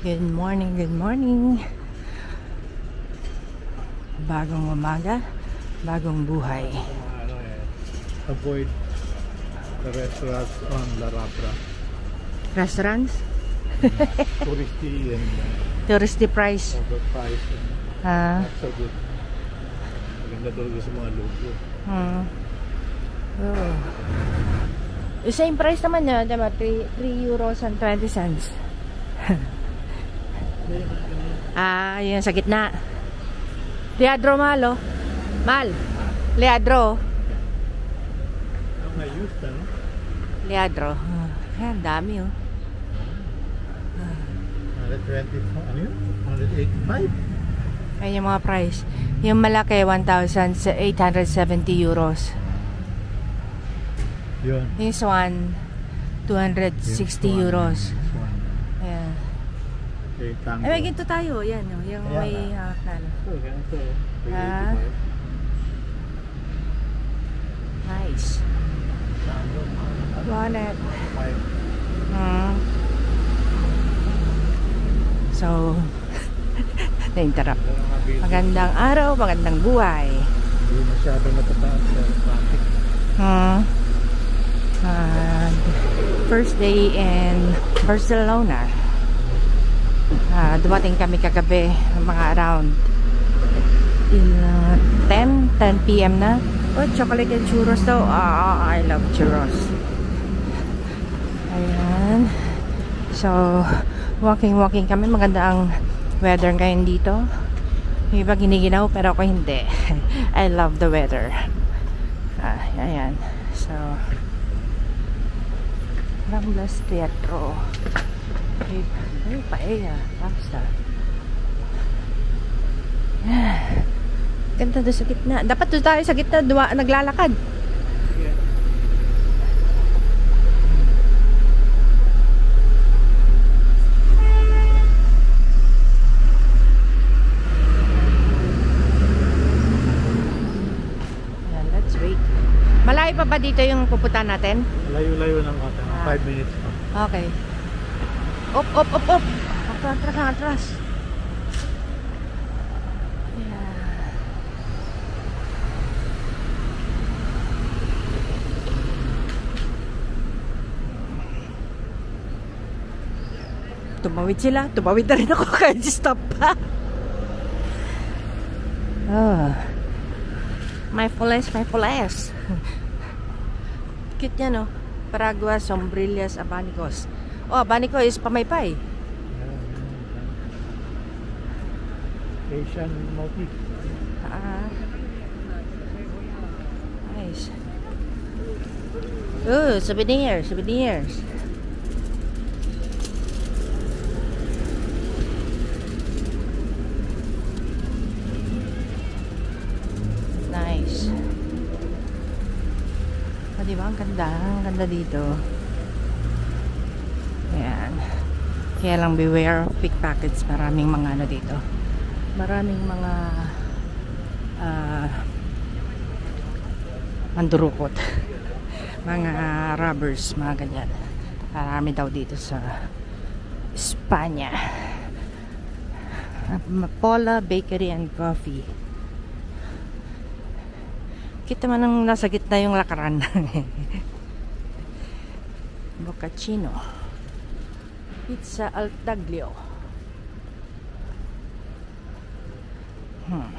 Good morning, good morning. Bagong umaga, bagong buhay. eh, avoid the restaurants on La Rapra. Restaurants, Touristy and uh, touristy price. overpriced Ah, not so good. Maganda talaga sa mga logo. hmm. Oh. The same price naman niya, diba? 3, 3 euros and 20 cents. ah, yun sa gitna. Leandro Malo. Mal. Leandro. Ang may used, ano? Leandro. Ah, Ayan, dami oh. 124, ano yun? 185? Ayan yung mga price. Yung malaki, 1,870 euros. Yun. This one, 260 Yung euros. This one. Ayan. Okay, tango. Ay, may ginto tayo. Yan, oh, yung Ayan, may ah. hawak na. Ito, ganito. Ah. 385. Nice. Bonnet. Five. Hmm. So, na-interrupt. Magandang araw, magandang buhay. Hindi masyado matataas sa traffic. Hmm. And first day in Barcelona. Ah, dumating kami kagabi, mga around uh, 10, 10 p.m. na. Oh, chocolate and churros daw. Ah, I love churros. Ayan. So, walking-walking kami. Maganda ang weather ngayon dito. Yung iba giniginaw, pero ako hindi. I love the weather. Ah, ayan. So, Ramblas Teatro. Ay, ay paella. Pasta. Ah, Ganda doon sa gitna. Dapat doon tayo sa gitna duwa, naglalakad. Ayan, let's wait. Malayo pa ba dito yung pupunta natin? Layo-layo ng kata. Ah. 5 minutes pa. Okay. Op, op, op, op. Atras, atras, atras. Yeah. Tumawid sila. Tumawid na rin ako kahit stop pa. Oh. My fullest, my fullest. Cute niya, no? Paraguas, sombrillas, abanicos. Oh, abanico is pamaypay. Asian motif. Ah. Nice. Oh, souvenirs, souvenirs. Nice. O, diba? Ang ganda. Ang ganda dito. Ayan. Kaya lang beware of pickpockets. Maraming mga ano dito. Maraming mga ah mandurukot. mga robbers, mga ganyan. Marami daw dito sa Espanya. Paula Bakery and Coffee. Kita man ang nasa gitna yung lakaran. Boccacino. Pizza al taglio. Hmm.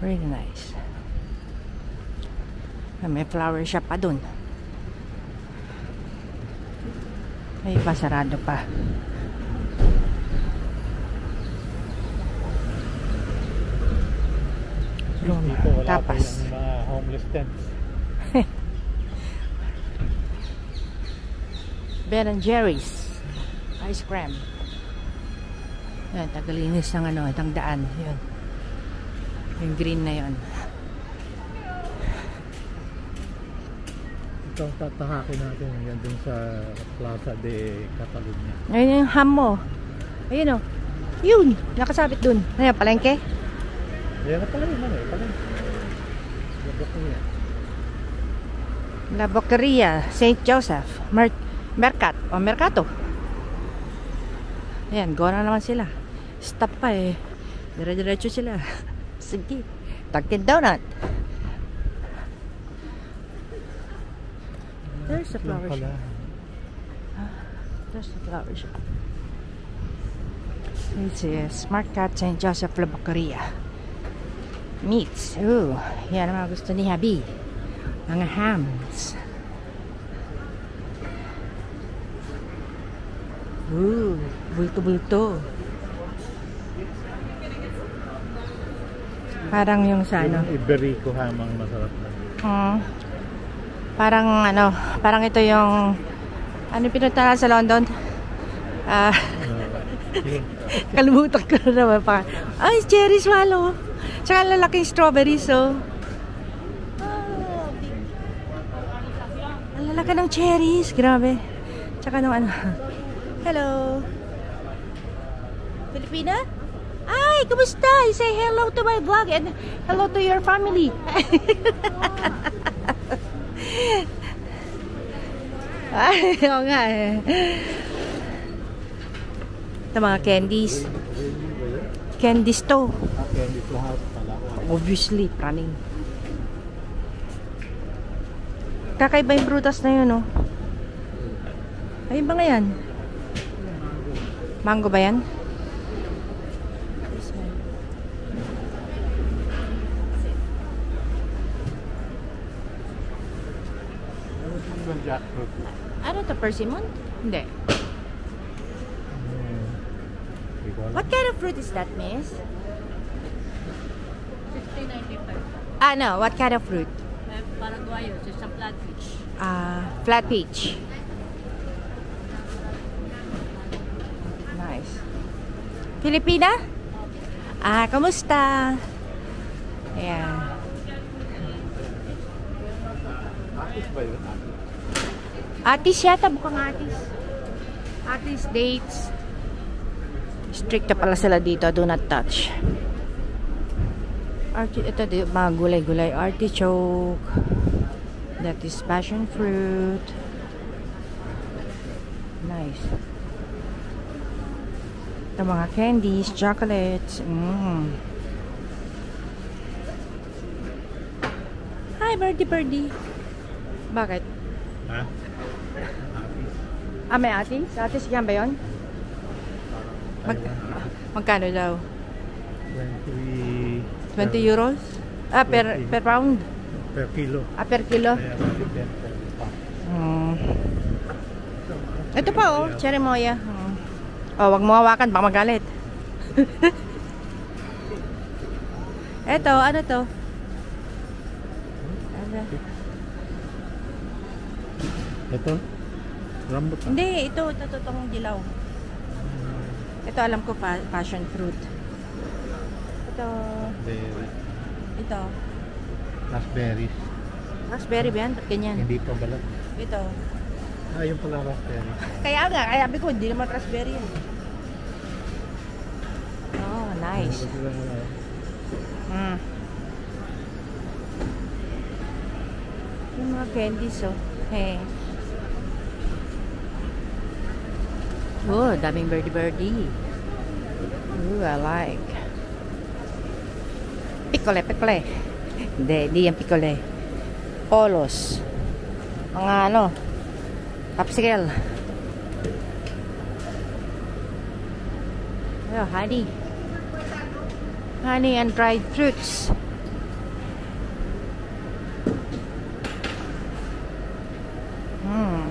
Really nice. May flower shop pa dun. May iba sarado pa. Wala Tapas. pa yung mga homeless tents. Ben and Jerry's ice cream. Yan, tagalinis ng ano, ng daan. Yun. Yung green na yun. Ito ang tatahakin natin yan dun sa Plaza de Catalunya. Ayun yung ham mo. Ayun o. Yun, nakasabit dun. Ayan, palengke. Yan na pala yun, ano eh, pala. Labok ko yan. La Boqueria, St. Joseph, Mer Mercat, o Mercato. Ayan, go na naman sila. Stop pa eh. Dire-diretso sila. Sige. Dunkin Donut. There's a flower shop. There's a flower shop. This is Smart Cat St. Joseph Labocaria. Meats. Ooh, yan ang mga gusto ni Habi. Mga hams. Ooh, bulto-bulto. Parang yung sa ano. Yung Iberico hamang masarap na. Mm. Parang ano, parang ito yung ano pinunta sa London? Ah, Uh, kalimutan ko na naman pa. Ay, cherry swallow. Tsaka lalaking strawberries, oh. Ah. Ang lalaki ng cherries, grabe. Tsaka nung ano. Hello. Filipina? Ay, kumusta? Say hello to my vlog and hello to your family. Ay, oo nga eh. Ito mga candies. Candies to. Obviously, running. Kakaiba yung prutas na yun, oh. Ayun ba nga yan? Mango ba yan? Ano to, persimmon? Hindi. Hmm. What kind of fruit is that, miss? 1695. Ah, no. What kind of fruit? Paraguayo, just a flatfish. Ah, flat peach. Nice. Filipina? Ah, kamusta? Ayan. Atis ba yun? Atis yata, mukhang atis. Atis dates. Strict na pala sila dito, do not touch. Arti ito, di- mga gulay-gulay. Artichoke. That is passion fruit. Nice. Ito mga candies, chocolates. Mm. Hi, birdie birdie. Bakit? Ha? Ah, may atis? Atis yan ba yun? Mag magkano daw? 20 20 euros? Ah, per, 20. per pound? per kilo. Ah, per kilo? Kaya 20 per pa. Hmm. Ito pa oh, cherry moya. Hmm. Oh, wag mo hawakan, baka magalit. Ito, ano to? Ano? Ito? Rambutan. Hindi, ito, ito, ito, itong dilaw. Ito, alam ko pa, passion fruit. Ito, Berry. ito. Raspberries. Raspberry ba yan? Ba't ganyan? Hindi pa balat. Ito. Ah, yung pala raspberry. Kaya nga, kaya sabi ko, hindi naman raspberry yan. Oh, nice. Mm. Yung mga candies, oh. Hey. Oh, daming birdie-birdie. Ooh, I like. Piccole, piccole. Hindi, hindi yan piccole. Polos. Mga ano, popsicle. Oh, honey. Honey and dried fruits. Hmm.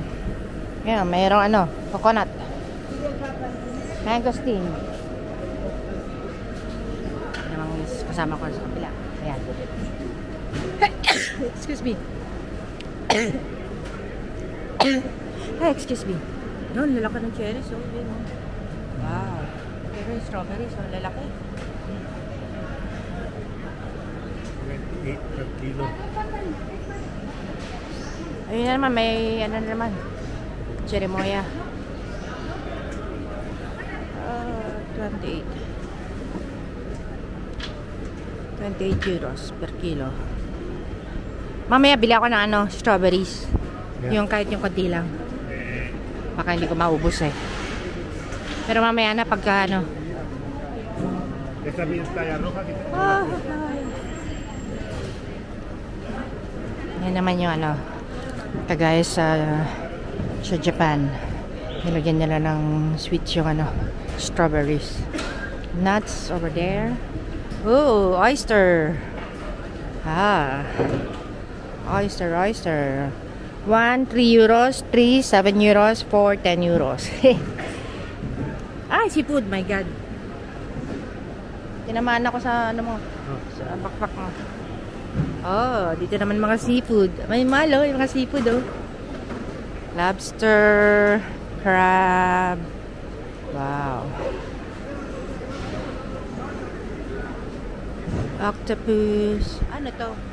Yeah, mayroong ano, coconut. Mangosteen. Namang kasama ko sa kabila. Ayan. excuse me. Ay, excuse me. No, lalaki ng cherries. Oh, yun, oh. Wow. Pero yung strawberries, oh, lalaki. 28 per kilo. Ayun na naman, may ano na naman. Cherry moya. Ah, 28. 28 euros per kilo. Mamaya bili ako ng ano, strawberries. Yeah. Yung kahit yung konti lang. Baka hindi ko maubos eh. Pero mamaya na pagka ano. Ah, Yan naman yung ano, kagaya sa sa Japan. Nilagyan nila ng sweet yung ano, strawberries. Nuts over there. Ooh, oyster. Ah. Oyster, oyster. 1, 3 euros, 3, 7 euros, 4, 10 euros. Ay, seafood, my God. Tinamaan ako sa ano mo, sa bakbak mo. Oh, dito naman mga seafood. May malo, yung mga seafood oh. Lobster, crab. Wow. Octopus. Ano to?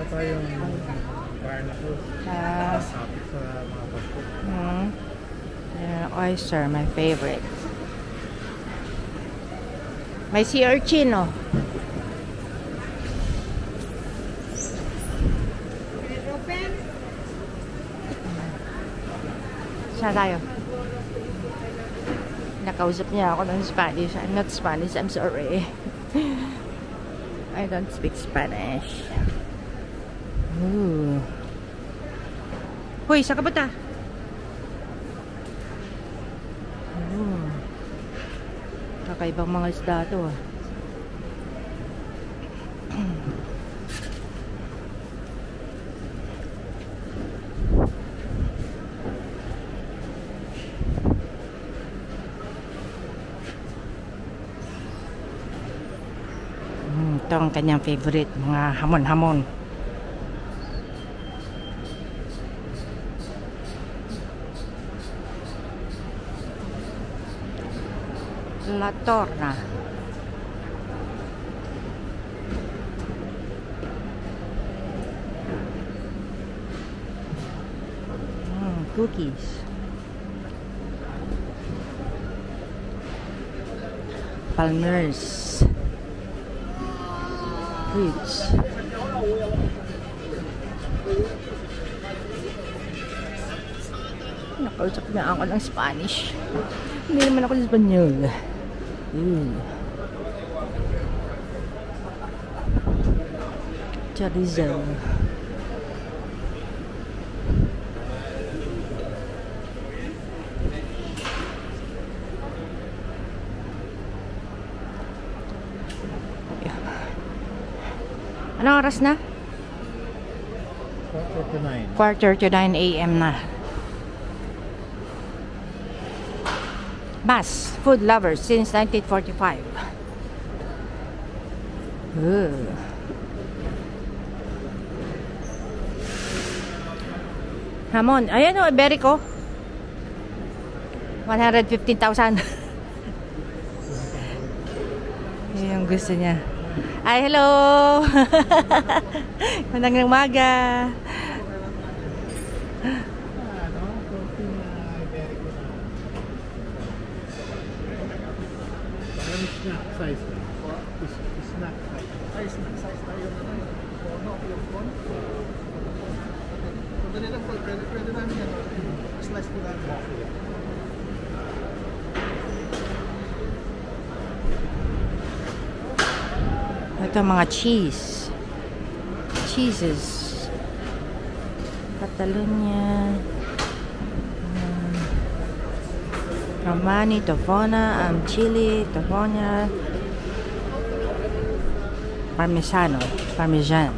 Kaya tayong barnacles. Ah, Sapit sa mga pasto. hmm. Yeah, oyster, my favorite. May sea urchin, oh. Saan tayo? Nakausap niya ako ng Spanish. I'm not Spanish, I'm sorry. I don't speak Spanish. Ooh. Hoy, saan ka ba ta? Ooh. Kakaibang mga isda to ah. Ito ang kanyang favorite, mga hamon-hamon. La Torna. Mm, cookies. Palmers. Fruits. Nakausap na ako ng Spanish. Hindi naman ako Espanyol. Mm. Chorizo. Anong oras na? Quarter to nine. Quarter to 9 a.m. na. Mas, food lovers since 1945. Ooh. Hamon. Ayan o, Iberico. 115,000. Yun yung gusto niya. Ay, hello! Magandang umaga. Ano? Konting uh, Iberico na. Parang snack size na. Is- Snack size. Ay, snack size tayo na lang. Kono, yung kono. Pwede lang po, pwede, pwede namin yan. Slice po namin. Ito mga cheese. Cheeses. Catalonia. um, Romani, Tofona, um, Chili, Tofonia. Parmesano. Parmesan.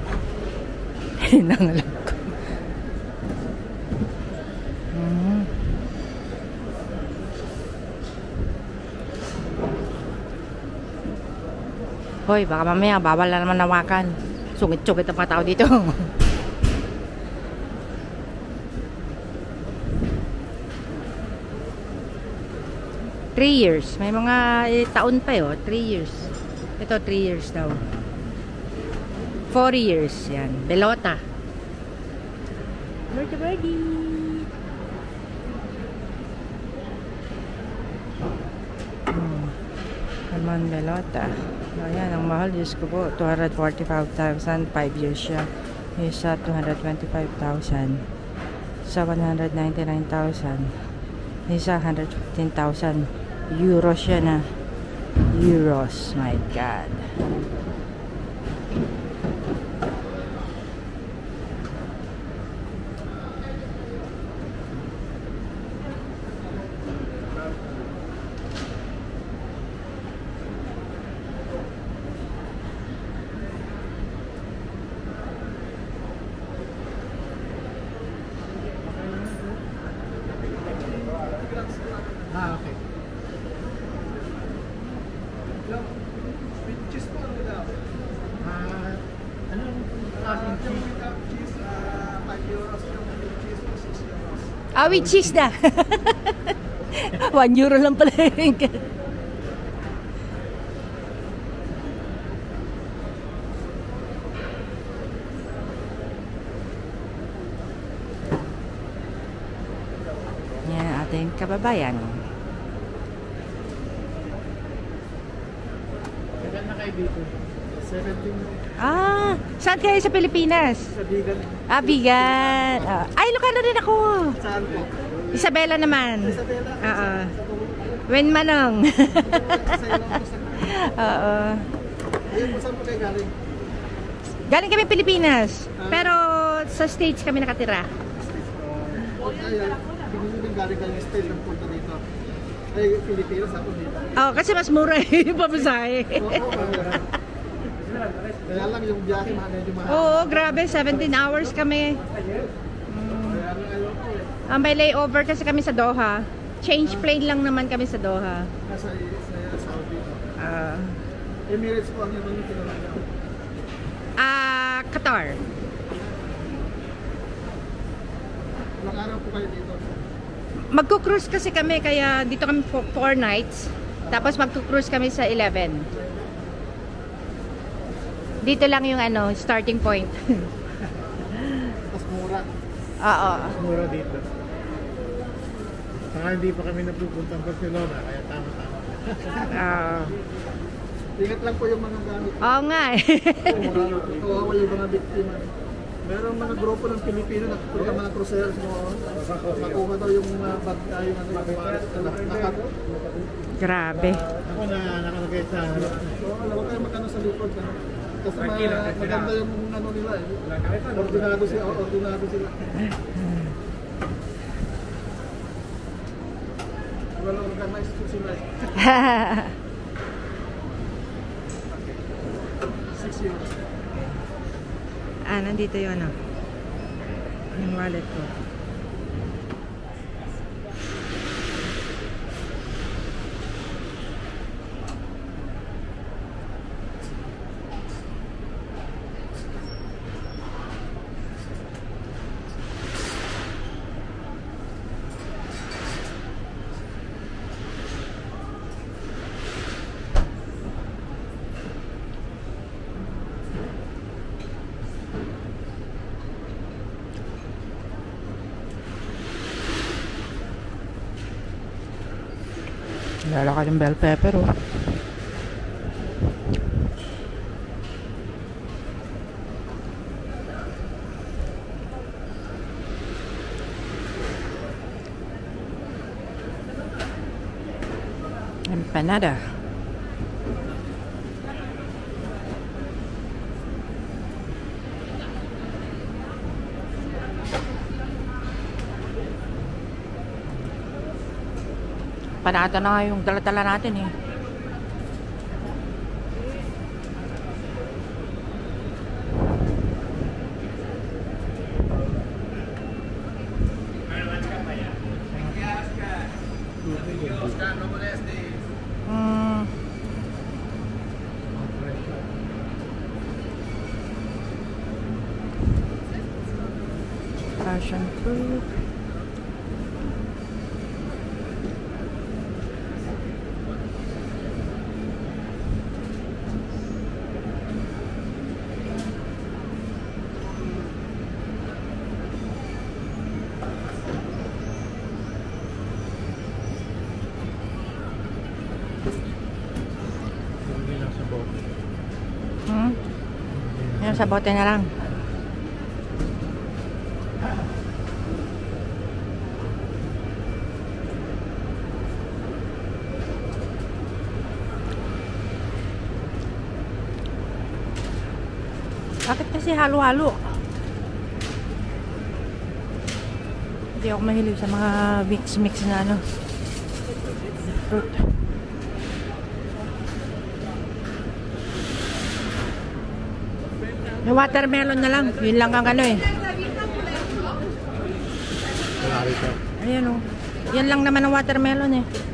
Yun ang alam Hoy, baka mamaya bawal na naman nawakan. Sungit-sungit ang mga tao dito. Three years. May mga eh, taon pa yun. Three years. Ito, three years daw. Four years. Yan. Belota. Birdie, birdie. Herman Belota. Ayan, ang mahal. Diyos ko po. 245,000. 5 years siya. Isa, 225,000. Sa 199,000. Isa 115,000 euros siya na. Euros. My God. Ah, with cheese na. 1 euro lang pala yun. Yan ang ating kababayan. Kailan na kayo dito? 17 Ah, saan kayo sa Pilipinas? sa Bigan. Ah, Bigan. Ah, ay, Lucano din ako. Saan po? Isabela naman. Isabela. Oo. Manong. Sa ilang gusto. Oo. Saan po kayo galing? Galing kami Pilipinas. Pero sa States kami nakatira. Ay, Pilipinas ako dito. Oh, kasi mas mura yung pamasahe. Oo, kaya- lang yung biyahe, medyo mahal. Oo, grabe. 17 hours kami. Eh. Ah, may layover kasi kami sa Doha. Change plane lang naman kami sa Doha. Sa Saudi. Ah, Emirates po ang ibang tinalaga. ah, Qatar. Ilang araw po kayo dito? Magko-cruise kasi kami kaya dito kami for 4 nights. Tapos magko-cruise kami sa 11. Dito lang yung ano, starting point. Mas mura. Oo. Mas mura dito. Saka hindi pa kami napupunta ng Barcelona, kaya tama-tama. Ah. Ingat lang po yung mga gamit. Oo nga eh. Kawawa yung mga biktima. Merong mga grupo ng Pilipino na mga mga cruisers mo. Makuha daw yung mga bag, ay, yung ano, yung mga nakat. Grabe. Ako na nakalagay sa harap. Oo, huwag kayo magkano sa likod. Ano. Kasi ma- maganda yung ano nila eh. Ordinado sila, ordinado sila. Wala organized po sila. Six years. ah, nandito yun ano. Yung wallet ko. un bel pepero oh. empanada. Panata na nga yung dala-dala natin eh. bote na lang. Bakit kasi halo-halo? Hindi ako mahilig sa mga mix-mix na ano. Fruit. Watermelon na lang. Yun lang ang ano eh. Ayan o. Yan lang naman ang watermelon eh.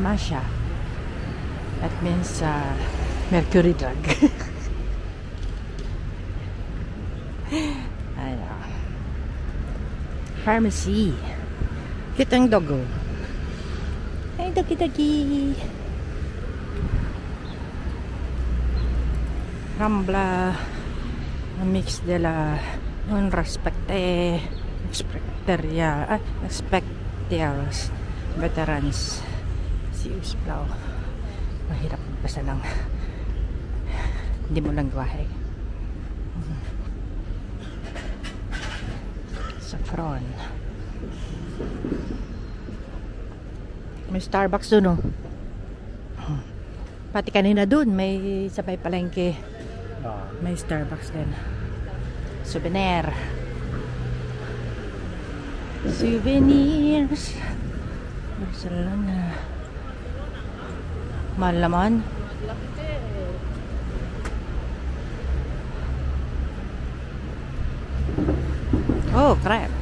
Yeah, Parmasha. That means uh, mercury drug. Ayan. Pharmacy. Cute ang doggo. Ay, doggy. Rambla. Mix de la non respecte expecteria ah, expectials veterans si Usplau mahirap magbasa ng hindi mo lang gawahe. Saffron may Starbucks dun oh. Pati kanina dun may sabay palengke. Ah. may Starbucks din. Souvenir. Souvenirs. Barcelona mahal naman oh crap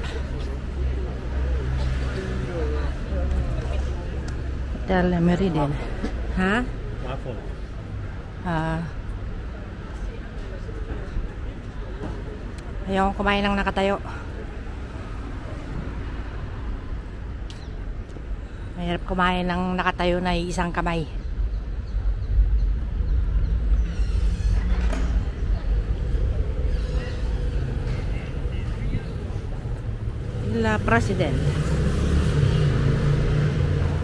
Hotel Meridian ha? Waffle. Ah. Ayaw kong kumain ng nakatayo. Mahirap kumain ng nakatayo na isang kamay. La President.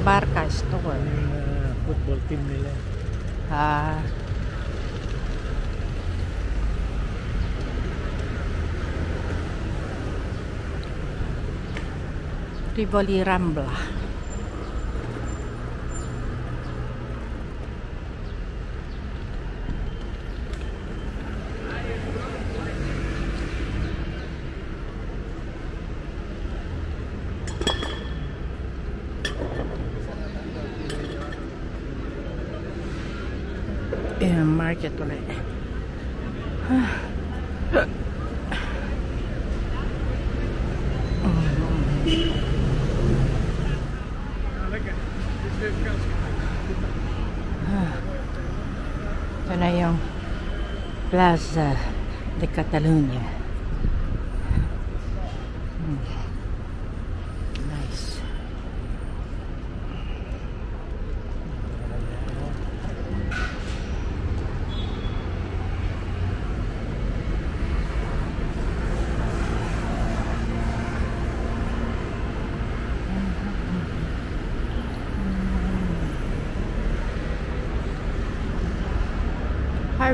Barca Store. Uh, football team nila. Ah. Rivoli Rambla. Market ulit. Ito na yung Plaza de Catalunya.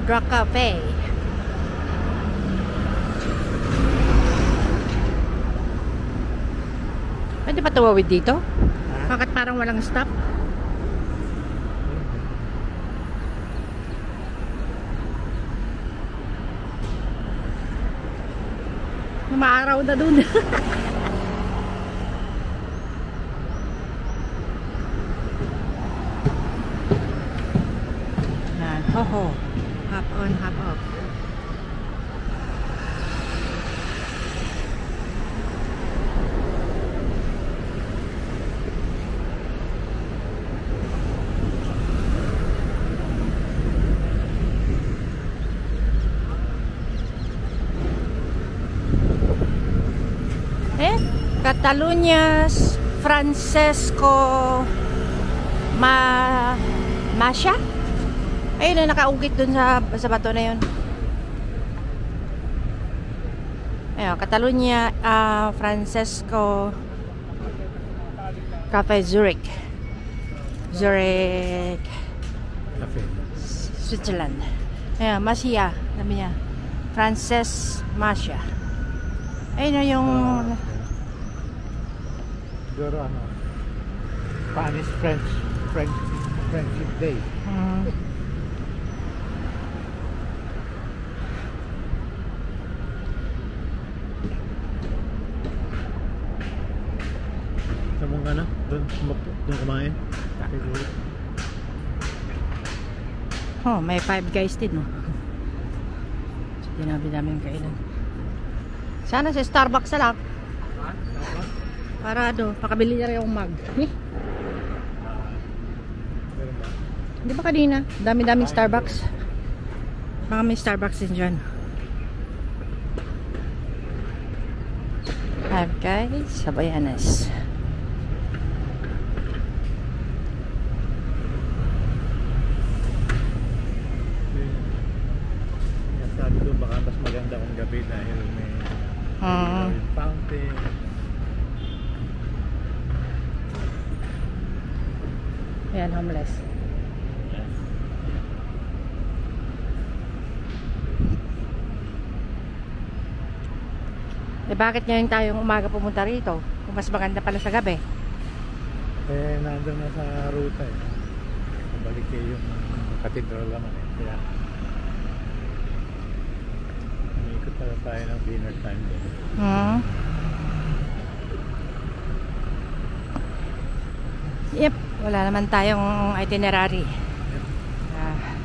Hard Rock Cafe. Pwede ba tumawid dito? Bakit parang walang stop? Maaraw na dun. Ho ho. Hop on, hop off. Eh, Cataluñas Francesco Ma Masya? Ayun na nakaugit dun sa, sa bato na yun. Ayun, Catalunya ah, Francesco Cafe Zurich. Zurich, Cafe. Switzerland. Ayan, Masia. Sabi niya. Frances Masia. Ayun na yung... Siguro ano, Spanish French French Friendship Day. Mm, Sa mong ano, doon, doon kumain. Siguro. oh, may five guys din, no? So, dinabi namin kailan. Sana sa Starbucks na lang. Para ano, pakabili niya yung mug. Eh, ba? Di ba kanina? Dami-daming Starbucks. Baka may Starbucks din dyan. Guys, Sabayanes. Yung sabi ko baka mas maganda kung gabi dahil may Mm. may fountain. Ayan, homeless. Eh bakit ngayon tayong umaga pumunta rito? Kung mas maganda pala sa gabi. Eh, nandun na sa ruta eh. Balik kayo yung cathedral naman eh. Kaya, umikot pala tayo ng dinner time din. Hmm. Yep, wala naman tayong itinerary. Ah,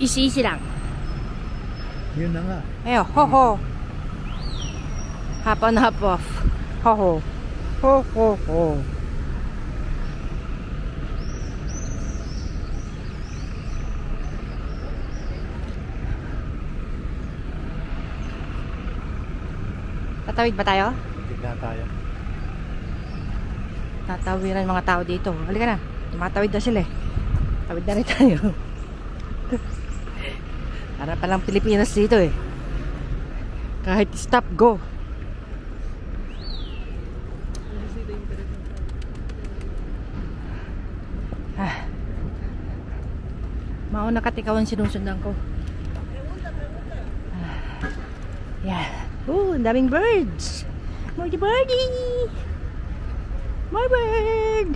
easy-easy lang. Yun na nga. Ayo, ho Hop on, hop off. Ho ho. Ho ho ho. Tatawid ba tayo? Tignan tayo. Tatawiran mga tao dito. Halika na. Tumatawid na sila eh. Tawid na rin tayo. Para palang Pilipinas dito eh. Kahit stop, go. Ah. Ikaw ang sinusundan ko. Ah. Yeah. Ooh, ang daming birds. Birdie birdie! My bird!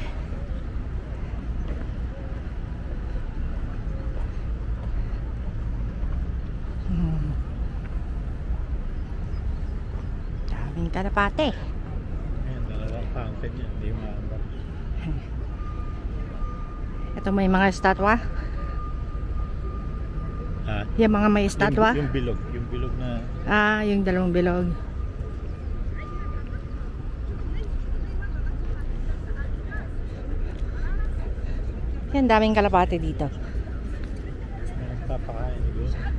Hmm. Daming kalapate. Ayan, dalawang fountain yan. Hindi maambang. Ito may mga estatwa. Ah, Yung mga may estatwa. Yung, yung bilog. Yung bilog na Ah, yung dalawang bilog. Yan, daming kalapate dito. may nagpapakain. Siguro.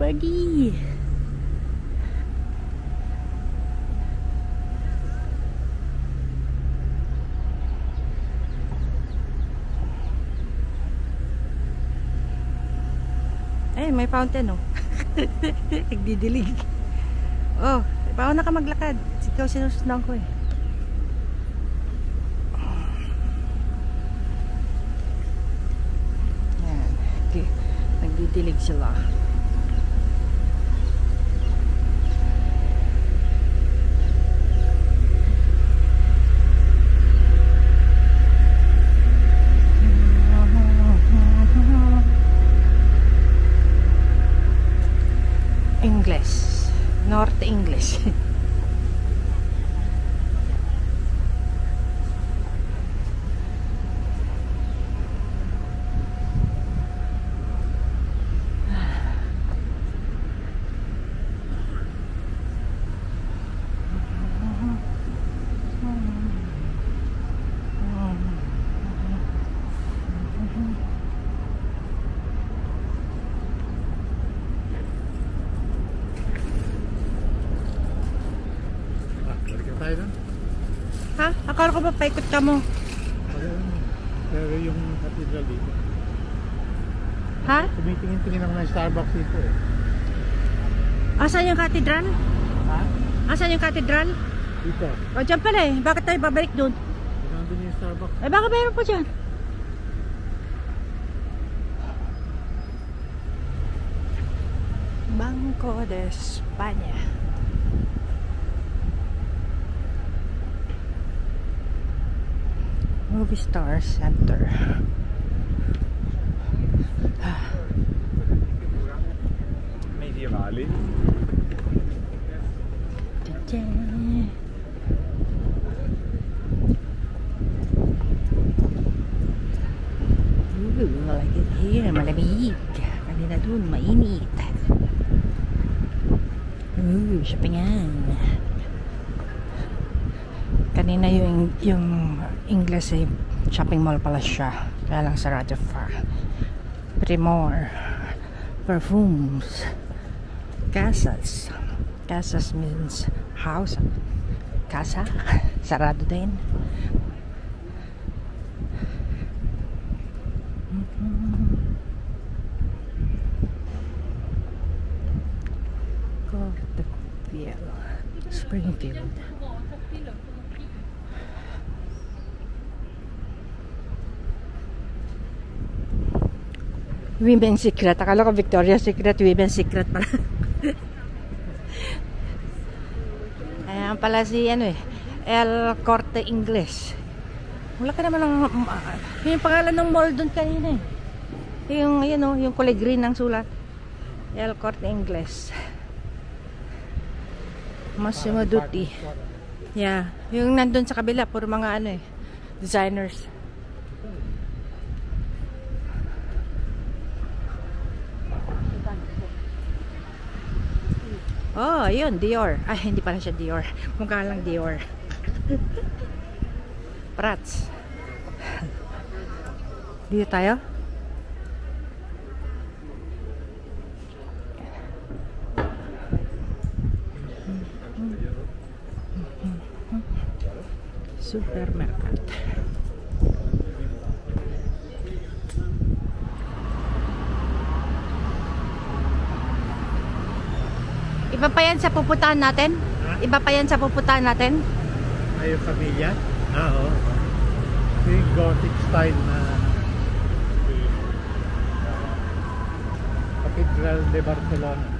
Bird-birdie. Ay, may fountain, oh. Nagdidilig. Oh, paano ka maglakad? Ikaw sinusundan ko, eh. Yan. Okay. Nagdidilig sila. English. ka mo? Pero yung cathedral dito. Ha? Tumitingin-tingin ako ng Starbucks dito eh. Asan yung katedral? Ha? Asan yung katedral? Dito. O, dyan pala eh. Bakit tayo babalik doon? Nandun yung Starbucks. Eh, baka mayroon pa dyan. Banco de España. Movie Star Center. Medievali. Ooh, I like it here. Malamig. Kanina dun, mainit. Ooh, shoppingan. Kanina yung, yung English eh, shopping mall pala siya. Kaya lang sarado pa. Primor. Perfumes. Casas. Casas means house. Casa. Sarado din. Corteville. Springfield. Women's Secret. Akala ko Victoria's Secret, Women's Secret pala. Ayan pala si ano eh, El Corte Ingles. Wala ka naman ng, yung pangalan ng mall doon kanina eh. Yung, yun oh, yung kulay green ng sulat. El Corte Ingles. Massimo Dutti. Yeah, yung nandun sa kabila, puro mga ano eh, designers. Oh, yun, Dior. Ay, hindi pala siya Dior. Mukha lang Dior. Prats. Dito tayo? Supermarket. Iba pa yan sa pupuntahan natin? Iba pa yan sa pupuntahan natin? Ay, yung pamilya? Ah, oo. Yung Gothic style na Cathedral de Barcelona.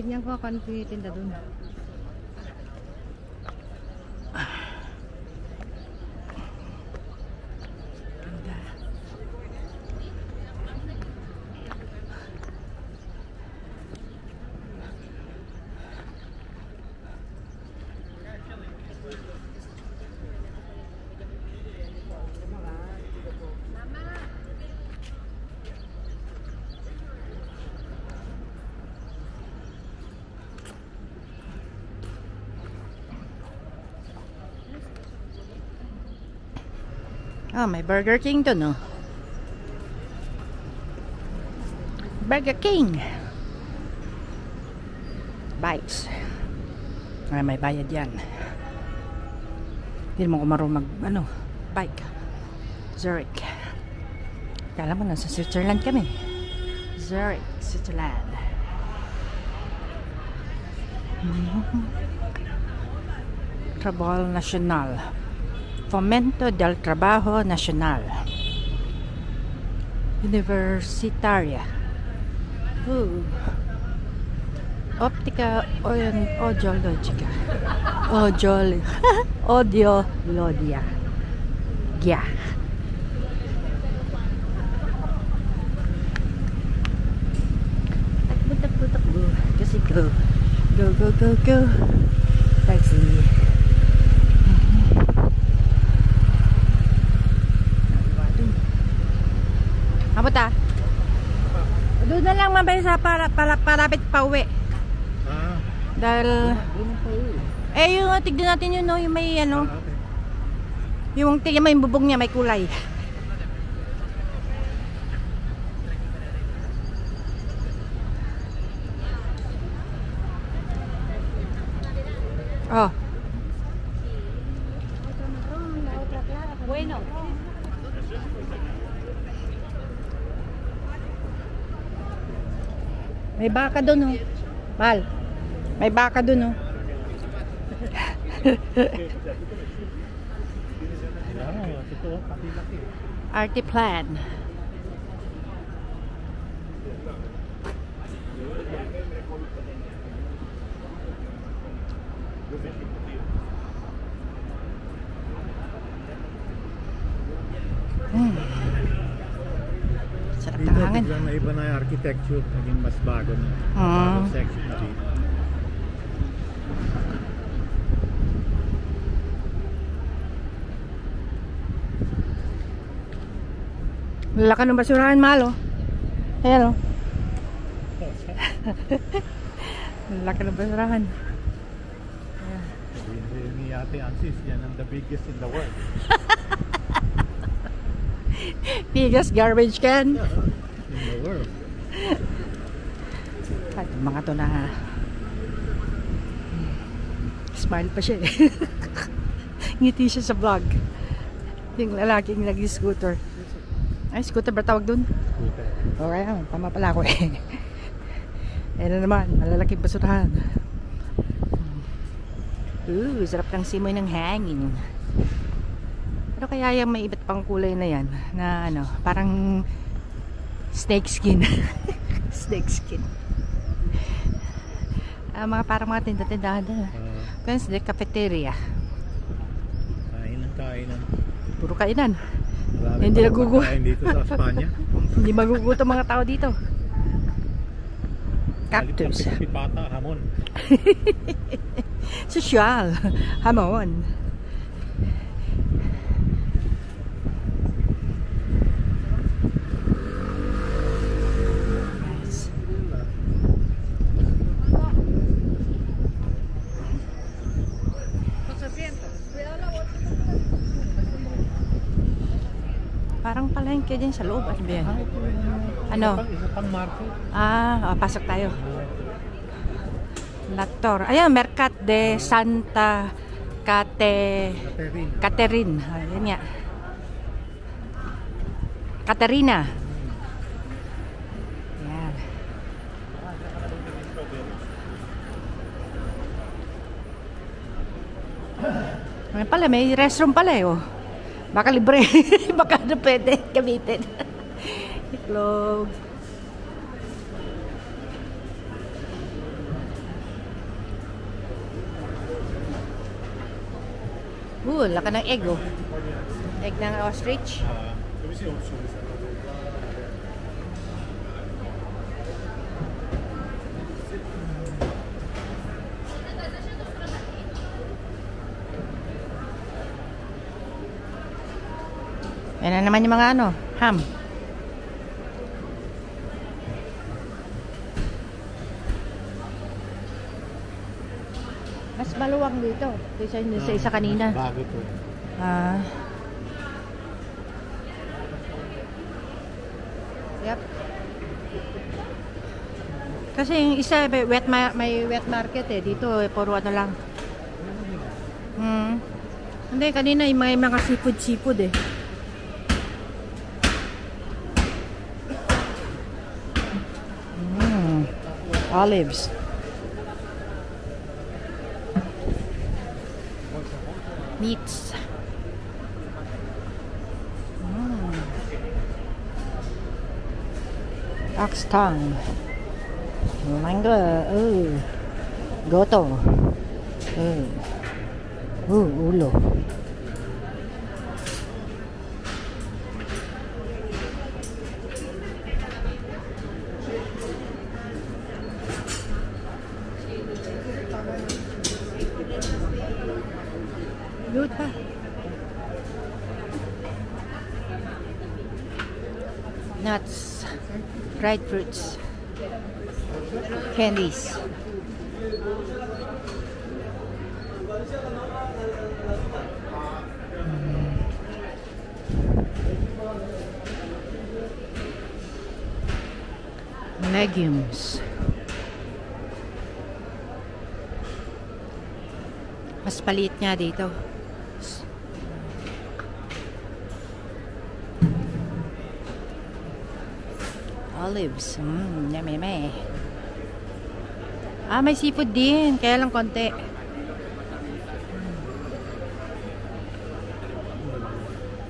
tignan ko kung ano yung tinda Ah, may Burger King to, no? Burger King. Bites. Ah, may bayad yan. Hindi mo ko marunong mag, ano, bike. Zurich. Kala mo, nasa Switzerland kami. Zurich, Switzerland. Trabaho Nacional. Fomento del Trabajo Nacional. Universitaria. Uh. Óptica audiológica. Audiología. Ya. Go, go, go, go. Ah. Doon na lang mabay sa para, para, parapit pa uwi. Ah, Dahil, eh yung tignan natin yun no, yung may ano, yung tignan mo yung bubong niya may kulay. Oh, Bueno. May baka doon oh. Mal, may baka doon oh. Ah, totoo, pati laki. Artiplan. Hmm. Sarap Dito, ng hangin. biglang na iba na yung architecture, naging mas bago na. Ah. Bagong section na dito. Laki ng basurahan, malo. Ayan oh. Laki ng basurahan. Sabihin sa'yo ni Ate Ansis, yan ang the biggest in the world. Biggest garbage can. In the world. Ay, mga to na smile pa siya eh. Ngiti siya sa vlog. Yung lalaking nag-scooter. Ay, scooter ba tawag dun? Scooter. Okay, tama pala ako eh. Ayan na naman, malalaking basurahan. Ooh, sarap ng simoy ng hangin. Pero kaya yung may iba't pang kulay na yan, na ano, parang snake skin. snake skin. Ah, mga parang mga tinda-tindahan din. ah. Ah, sa cafeteria. kain ng kainan. Puro kainan. Marami Hindi pa nagugu- pagkain dito sa Espanya. Hindi magugutom mga tao dito. Cactus. Pipata, hamon. Sosyal. Hamon. Palengke din sa loob. Ano ba yan? Ano? Ah, oh, pasok tayo. Lactor. Ayan, Mercat de Santa Cate... Catherine. Catherine. Ayan nga. Caterina. Ayan. Ayan pala, may restroom pala eh. Oh. Baka libre. Baka na pwede gamitin. Itlog. Oo, laka ng egg oh. Egg ng ostrich. Uh, Yan na naman yung mga ano, ham. Mas maluwang dito kaysa yung sa isa kanina. Bago to. Ah. Yep. Kasi yung isa may wet ma- may wet market eh dito eh puro ano lang. Hmm. Hindi kanina yung mga, mga seafood seafood eh. Olives. Meats. Mm. Ox tongue. Mango. Ooh. Goto. Ooh. Ooh, ulo. Dried fruits. Candies. Legumes. Mas paliit nga dito. Olives. Mmm, yummy, yummy. Ah, may seafood din. Kaya lang konti.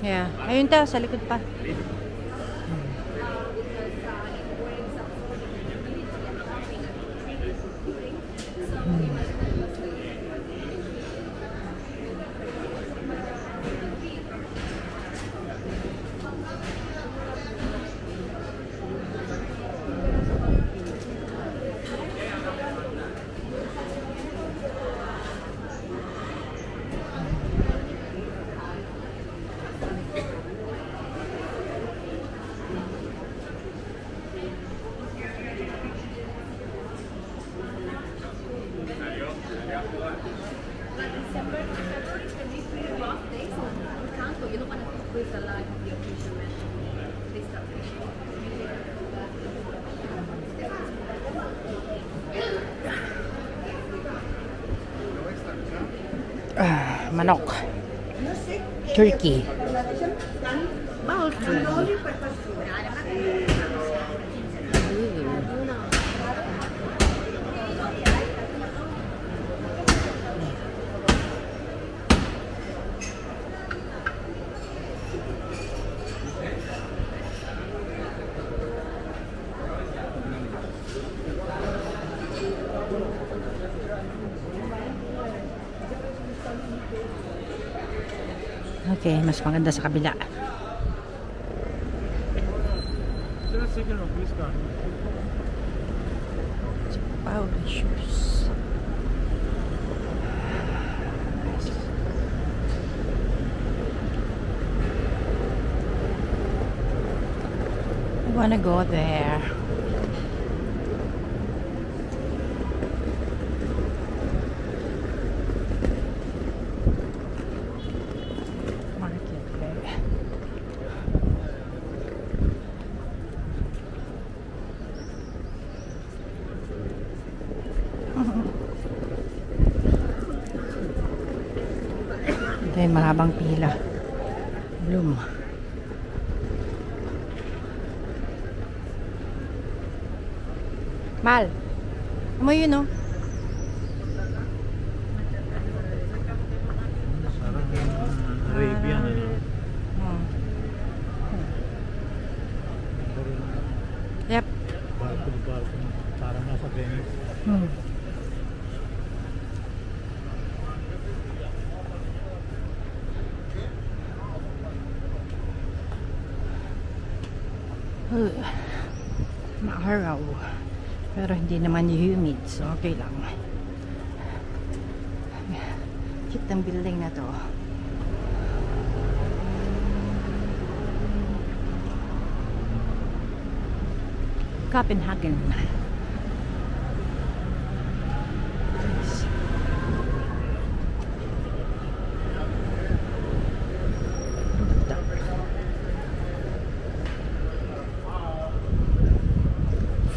Yeah. Ayun ta, sa likod pa. Ah, manok. Turkey. Poultry. Ooh. Okay, mas maganda sa kabila. Powder shoes. I wanna go there. Market there. Yung mahabang pila. Bloom. Mal. Amoy yun, oh. So okay lang. Cute ang building na to. Copenhagen.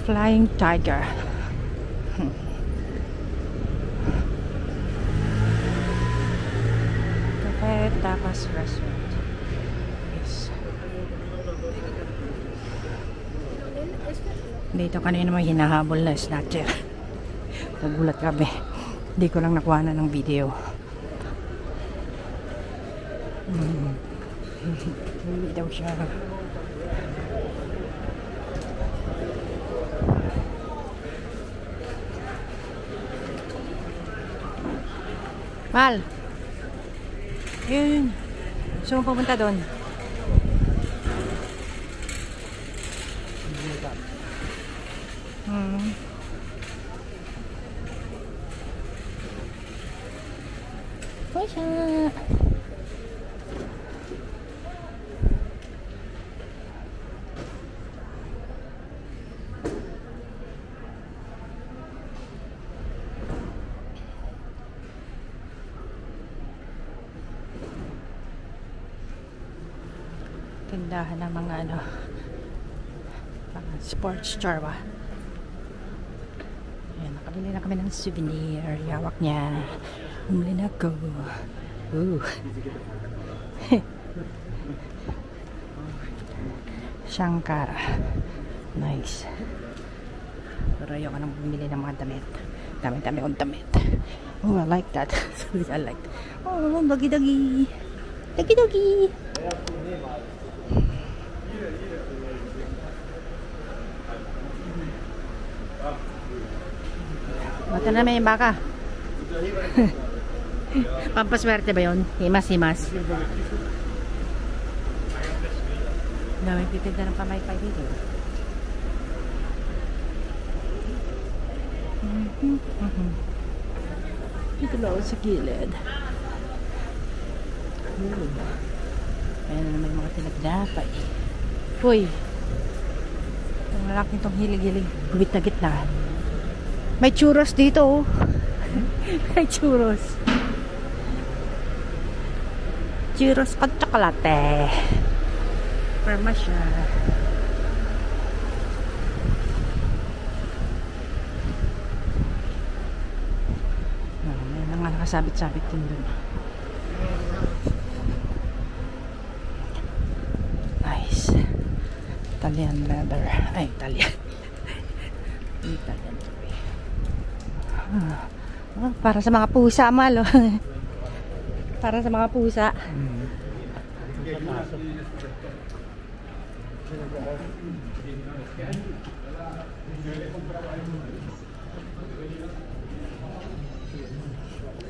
Flying Tiger. Dito kanina may hinahabol na snatcher. Nagulat kami. Hindi ko lang nakuha na ng video. Hmm. Hindi daw siya. Mal. Yun. Gusto pumunta doon? Hmm. Hoy siya. tindahan ng mga ano mga sports store ba? Ayan, nakabili na kami ng souvenir. Yawak niya. Umuli na ako. Ooh. Shankar. Nice. Pero ayoko nang bumili ng mga damit. Dami dami kong damit. Oh I like that. I like oh dagi dagi Mata na may baka. Pampaswerte ba yun? Himas-himas. Dami titinda ng pamaypay dito. Dito lang ako sa gilid. Ooh. Ayan na naman yung mga tinagdapay. Uy! Ang lalaking tong hilig-hilig. Guwit na gitna. May churros dito oh. May churros. Churros pag tsokolate. Perma siya. Ah, may mga nakasabit-sabit din dun. Nice. Italian leather. Ay. Italian. Para sa mga pusa, malo. para sa mga pusa.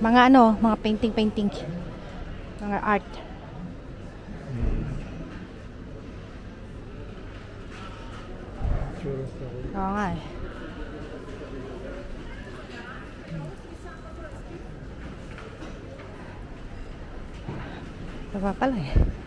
Mga ano, mga painting-painting. Mga art. Oo nga eh. Baba pala eh.